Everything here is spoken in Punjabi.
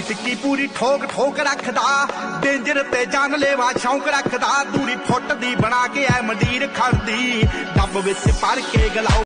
ਟਿੱਕੀ ਪੂਰੀ ਠੋਕ ਠੋਕ ਰੱਖਦਾ, ਡੇਂਜਰ ਤੇ ਜਾਨ ਲੈਵਾ ਸ਼ੌਂਕ ਰੱਖਦਾ, ਦੂਰੀ ਫੁੱਟ ਦੀ ਬਣਾ ਕੇ ਐ ਮੰਡੀਰ ਖੜਦੀ ਡੱਬ ਵਿੱਚ ਭਰ ਕੇ ਗਲਾਉ